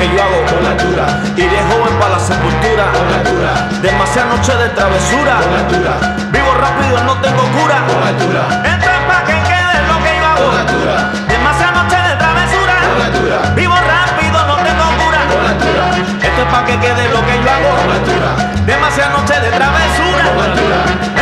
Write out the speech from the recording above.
que yo hago con la dura. Iré joven para la sepultura con la dura. Demasiada noche de travesura con la dura. Vivo rápido, no tengo cura con la dura. Entra pa' que quede lo que yo hago con la dura. Demasiada noche de travesura con la dura. Vivo rápido, no tengo cura con la. Esto es pa' que quede lo que yo hago con la dura. Demasiada noche de travesura con la.